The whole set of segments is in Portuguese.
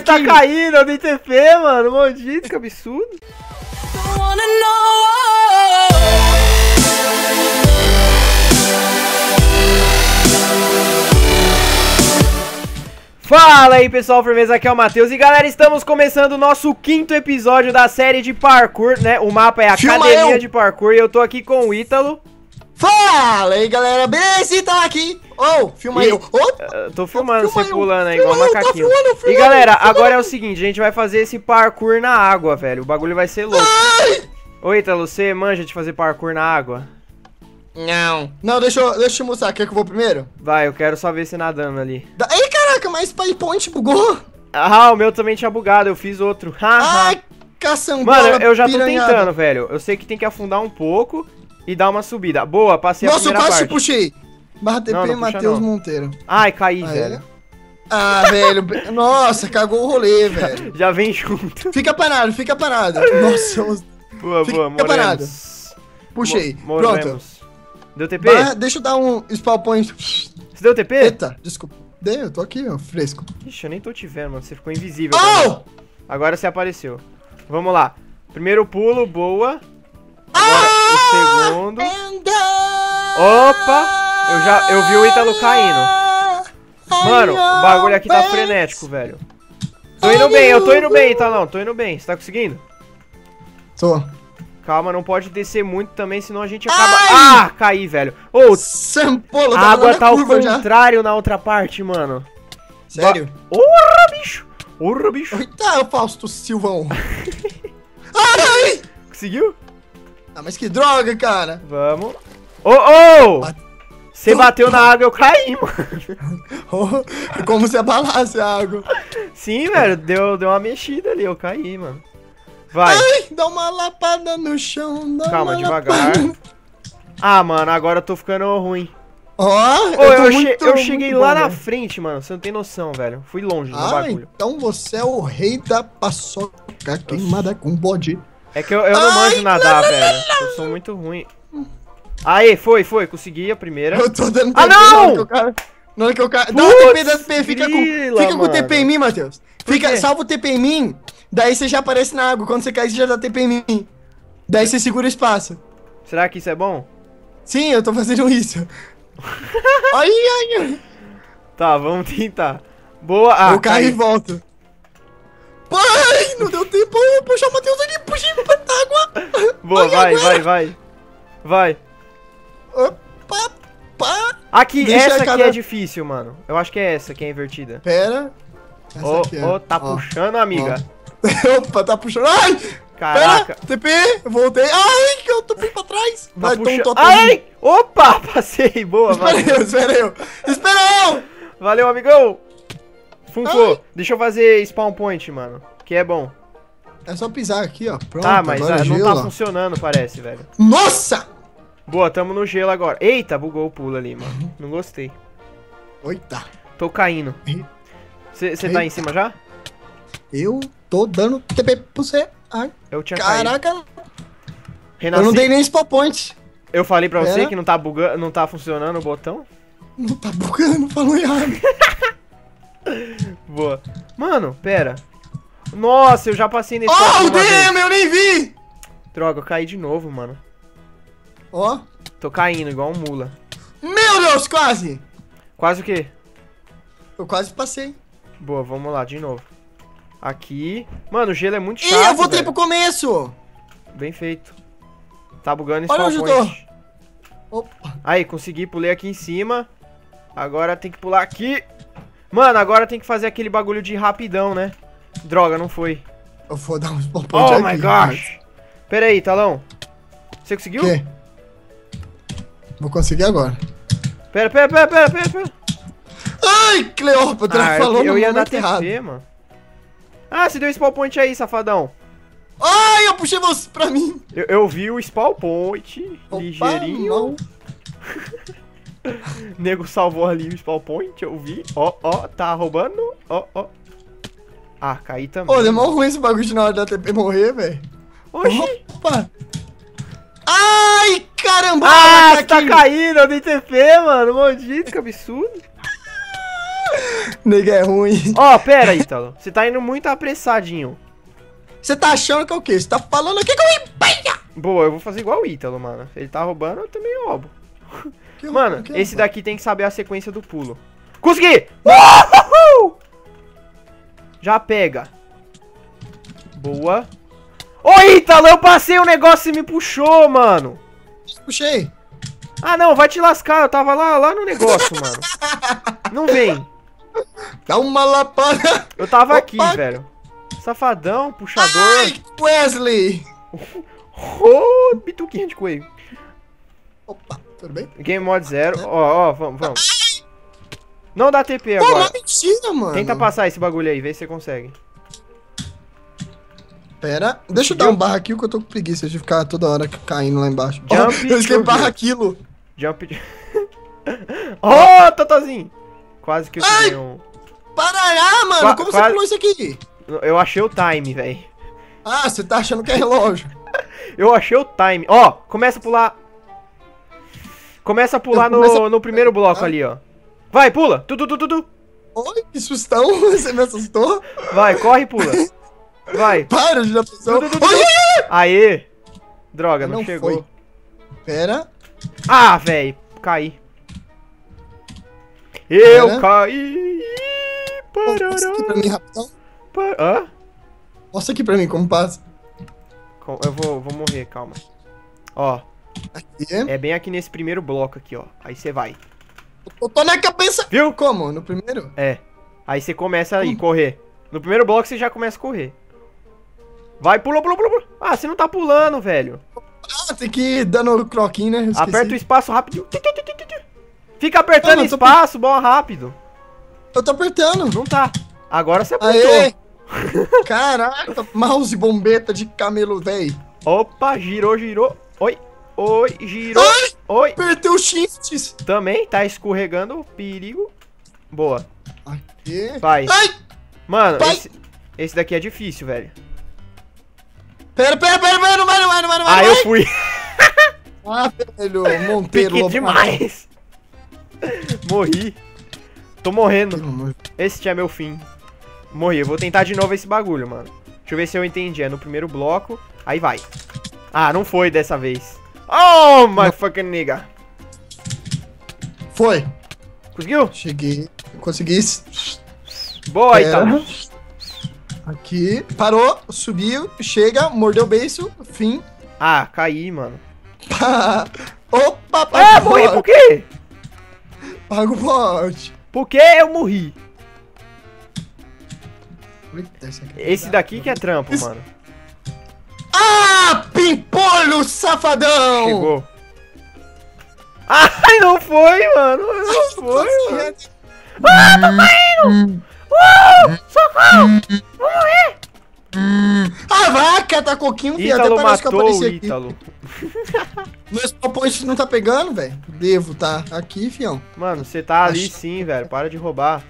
Tá caindo, eu dei TP, mano. Maldito, que absurdo. Fala aí pessoal, firmeza, aqui é o Matheus E galera, estamos começando o nosso quinto episódio da série de parkour, né? O mapa é Filma Academia de Parkour e eu tô aqui com o Ítalo Fala aí, galera, beleza? Então aqui. Ô, oh, filma E- aí. Eu Tô filmando Filma você eu, pulando aí, igual um eu, tá macaquinho filmando, E filma galera, eu, filma agora é eu. o seguinte, a gente vai fazer esse parkour na água, velho O bagulho vai ser louco Ô Ítalo, você manja de fazer parkour na água? Não. Não, deixa eu, deixa eu te mostrar. Quer que eu vou primeiro? Vai, eu quero só ver você nadando ali Da... Ei, caraca, mas Spy Point bugou. Ah, o meu também tinha bugado, eu fiz outro. Ai, caçambola Mano, eu já tô piranhada. tentando, velho. Eu sei que tem que afundar um pouco e dar uma subida. Boa, passei a Nossa, eu primeira quase te parte. puxei. Barra TP não Matheus. Monteiro. Ai, caí, Ah, velho. Ah, velho. Nossa, cagou o rolê, velho. Já vem junto. Fica parado, fica parado. Nossa, eu Boa, Fica boa, moremos. parado. puxei. Mo- Pronto. morremos. Deu TP? Barra- deixa eu dar um Spawn Point. Você deu TP? Eita, desculpa. Dei, eu tô aqui, ó, fresco. Ixi, eu nem tô te vendo, mano. Você ficou invisível. agora. Oh! Agora você apareceu. Vamos lá. Primeiro pulo, boa. Ah! Agora o segundo. Opa! Eu já eu vi o Ítalo caindo. Mano, o bagulho aqui tá frenético, velho. Tô indo bem, eu tô indo bem, Italão. Tô indo bem. Você tá conseguindo? Tô. Calma, não pode descer muito também, senão a gente acaba. Ai! Ah, caí, velho. Ô, Sampola, a água tá ao curva já. contrário na outra parte, mano. Sério? Porra, bicho! Porra, bicho! Eita, Fausto Silvão. Ai! Conseguiu? Ah, mas que droga, cara. Vamos. Ô, ô! Bate- Você bateu na água, eu caí, mano. Oh, como se abalasse a água. Sim, velho, deu, deu uma mexida ali, eu caí, mano. Vai, Ai, dá uma lapada no chão. Calma, devagar. lapada. Ah, mano, agora eu tô ficando ruim. Ó, Ô, eu, eu, che- eu cheguei lá bom, na né? frente, mano. Você não tem noção, velho. Fui longe no Ah, bagulho. então você é o rei da paçoca queimada com bode. É que eu, eu não Ai, manjo nadar, velho. Eu sou muito ruim. Aí, foi, foi. Consegui a primeira. Eu tô dando Ah, TP não! na hora que eu ca- Na hora que eu caio. Dá Putz, TP, dá TP, fica com, grila, fica com o TP em mano. mim, Matheus. Fica, salva o TP em mim, daí você já aparece na água. Quando você cair, você já dá TP em mim. Daí você segura o espaço. Será que isso é bom? Sim, eu tô fazendo isso. ai, ai, ai. Tá, vamos tentar. Boa. Ah, eu caio e caí. volto. Ai, não deu tempo eu puxar o Matheus ali, puxei pra água. Boa, Ai, vai, agora. vai, vai. Vai. Opa, pá. Aqui, Deixa essa aqui cada- é difícil, mano. Eu acho que é essa que é invertida. Pera. Ô, aqui é. ô, tá Ó. puxando, amiga. Opa, tá puxando. Ai! Caraca. Pera, TP, voltei. Ai, que eu tô bem pra trás. Tá Vai, puxando. tom, tom, Ai! Opa! Passei. Boa, Espera valeu. eu, espera eu. Espera eu. Valeu, amigão. Funfou. Ai. Deixa eu fazer spawn point, mano. Que é bom. É só pisar aqui, ó. Pronto, Tá, mas agora ah, não tá funcionando, parece, velho. Nossa! Boa, tamo no gelo agora. Eita, bugou o pulo ali, mano. Não gostei. Eita. Tô caindo. Você tá em cima já? Eu tô dando TP pra você. Ai, Eu tinha caído. caraca. Renasci. Eu não dei nem spawn point. Eu falei pra você que não tá bugando, não tá funcionando o botão? Não tá bugando, falou errado. Boa. Mano, pera. Nossa, eu já passei nesse Oh, uma vez. Eu nem vi! Droga, eu caí de novo, mano. Ó. Tô caindo, igual um mula. Meu Deus, quase! Quase o quê? Eu quase passei. Boa, vamos lá, de novo. Aqui. Mano, o gelo é muito Ih, chato, eu voltei velho. pro começo! Bem feito. Tá bugando esse Olha onde eu tô. Aí, consegui, pulei aqui em cima. Agora tem que pular aqui. Mano, agora tem que fazer aquele bagulho de rapidão, né? Droga, não foi. Eu vou dar spawn point Oh aqui. my gosh. Pera aí, Talão. Você conseguiu? O quê? Vou conseguir agora. Pera, pera, pera, pera, pera, pera. Ai, Cleópatra Ah, falou eu, eu no ia dar errado. TP, mano. Ah, você deu spawn point aí, safadão. Ai, eu puxei você pra mim. Eu, eu vi o spawn point, Opa, ligeirinho. Nego salvou ali o spawn point, eu vi. Ó, ó, tá roubando. Ó, ó. Ah, caí também. Ô, demorou ruim esse bagulho de na hora da TP morrer, velho. Oxi. Opa. Ai, caramba. Ah, você tá caindo, eu dei TP, mano. Maldito, que absurdo. Nega é ruim. Ó, pera, Ítalo. Você tá indo muito apressadinho. Você tá achando que é o quê? Você tá falando aqui que eu empenha! Boa, eu vou fazer igual o Ítalo, mano. Ele tá roubando, eu também roubo. Que Mano, que esse daqui tem que saber a sequência do pulo. Consegui! Uhul! Já pega. Boa. Ô, Ítalo, eu passei o negócio e me puxou, mano. Puxei. Ah, não, vai te lascar. Eu tava lá, lá no negócio, mano. Não vem. Dá uma lapada. Eu tava Opa. aqui, velho. Safadão, puxador. Ai, Wesley. Ô, bituquinha de coelho. Opa, tudo bem? Game Mode 0. Ó, ó, vamos, vamos. Não dá TP Pô, agora. uma mentira, mano. Tenta passar esse bagulho aí, vê se você consegue. Pera, deixa eu dar um barra aqui, que eu tô com preguiça de ficar toda hora caindo lá embaixo. Jump oh, eu esqueci barra aquilo. Jump. Ó, Totozinho! Quase que eu tirei um. Parará, mano, Qua- como quase- você pulou isso aqui? Eu achei o time, velho. Ah, você tá achando que é relógio. Eu achei o time. Ó, começa a pular. Começa a pular no, a- no primeiro bloco ali, ó. Vai, pula! Tu, tu, tu, tu, tu. Oi, que sustão, você me assustou? Vai, corre e pula. Vai. Para. Oi, oi, oi. Aê! Droga, não, Não chegou. foi. Pera, Ah, velho, caí. Eu Pera. caí. mostra aqui pra mim rapidão. Parará. Hã? Mostra aqui pra mim como passa. Eu vou, vou morrer, calma. Ó, Aqui. é bem aqui nesse primeiro bloco aqui, ó. Aí você vai. Eu tô na cabeça. Viu? Como? No primeiro? É. Aí você começa aí, correr. No primeiro bloco você já começa a correr. Vai, pula, pula, pula. Ah, você não tá pulando, velho. Ah, tem que ir dando croquinho, né? Esqueci. Aperta o espaço rápido. Fica apertando Ah, espaço, bom, rápido. Eu tô apertando. Não tá. Agora você apertou. Aê! Caraca, mouse bombeta de camelo, véi. Opa, girou, girou. Oi, oi, girou. Ai, Oi. apertei o shifts. Também tá escorregando. Perigo. Boa. Aqui. Vai. Ai, Mano, esse, esse daqui é difícil, velho. Pera, pera, pera, pera, não vai, não vai, não vai, não vai. Ah, não eu fui. Ah, velho, Monteiro. Pique demais. Morri. Tô morrendo. Esse é meu fim. Morri. Eu vou tentar de novo esse bagulho, mano. Deixa eu ver se eu entendi. É no primeiro bloco. Aí vai. Ah, não foi dessa vez. Oh, my fucking nigga. Foi. Conseguiu? Cheguei. Consegui. Boa, Pera. então. Aqui. Parou, subiu, chega, mordeu o beiço, fim. Ah, caí, mano. Opa, Ah, paga o morri por quê? Paga o bote. Por que eu morri? Esse. Esse daqui que é trampo, Isso. mano. Ah, pimpolho safadão! Chegou. Ai, não foi, mano. Não foi, mano. Ah, tô caindo! Uh, socorro! Vou morrer! A vaca tá coquinho, filho. Até parece que eu o apareci aqui. Ítalo. Meu spawn point não tá pegando, velho. Devo, tá aqui, fião. Mano, você tá ali Acho- sim, velho. Para de roubar.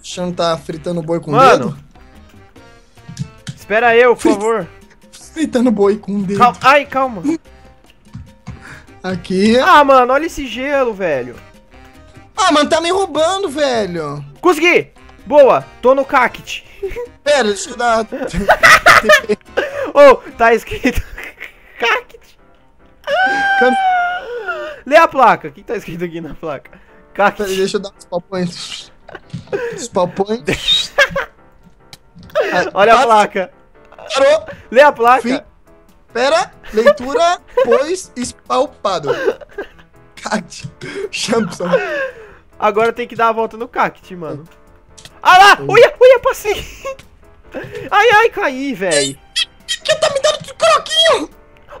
Achando que tá fritando boi com o Mano. dedo. Espera eu, por favor. Fritando boi com o dedo. Calma. Ai, calma. Aqui. Ah, mano, olha esse gelo, velho. Ah, mano, tá me roubando, velho. Consegui! Boa, tô no cacti. Pera, deixa eu dar... Oh, tá escrito cacti. Lê a placa. O que tá escrito aqui na placa? Pera, Cacti. deixa eu dar spawn point. Spawn point. Olha a placa. Parou. Lê a placa. Fim. Pera, leitura, pois espalpado. Cat. Champson. Agora tem que dar a volta no cacti, mano. Ah lá! Uia, uia, passei! Ai, ai, caí, velho. Que tá me dando de croquinho?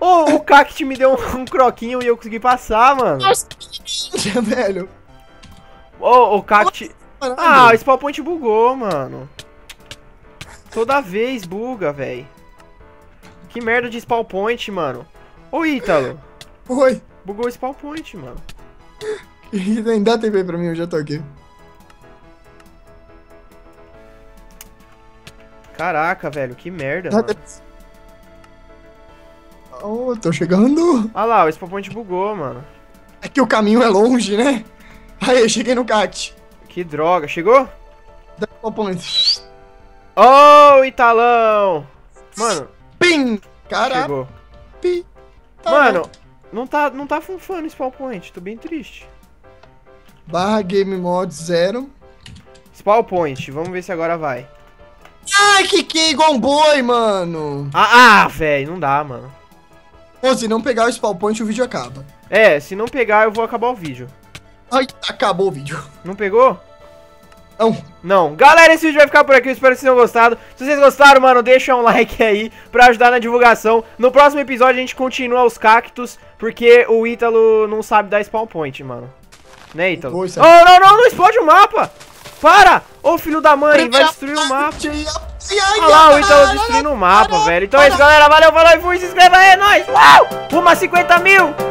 Ô, o cacti me deu um, um croquinho e eu consegui passar, mano. Nossa, velho. Ô, o cacti... Ah, o spawn point bugou, mano. Toda vez buga, velho. Que merda de spawn point, mano. Ô, Ítalo. Oi. Bugou o spawn point, mano. Dá TV pra mim, eu já tô aqui. Caraca, velho, que merda, mano. Oh, tô chegando. Olha lá, o spawn point bugou, mano. É que o caminho é longe, né? Aí, eu cheguei no cat. Que droga. Chegou? Dá spawn point. Ô, Italão! Mano, Pim! Caraca, chegou. pi. Tá Mano, bom. não tá, não tá funfando esse spawn point, tô bem triste. Barra game mod zero. Spawn point, vamos ver se agora vai. Ai, que que igual um boi, mano. Ah, ah velho, não dá, mano. Pô, se não pegar o spawn point, o vídeo acaba. É, se não pegar, eu vou acabar o vídeo. Ai, acabou o vídeo. Não pegou? Não. Não. Galera, esse vídeo vai ficar por aqui. Eu espero que vocês tenham gostado. Se vocês gostaram, mano, deixa um like aí pra ajudar na divulgação. No próximo episódio a gente continua os cactos, porque o Ítalo não sabe dar spawn point, mano. Né, Ítalo? É. Oh, não, não, não explode o mapa! Para! Ô, filho da mãe, vai destruir o mapa. Olha lá o Ítalo destruindo o mapa, velho. Então é isso, galera. Valeu, falou e fui. Se inscreva aí, é nóis. Uau! Rumo a 50 mil!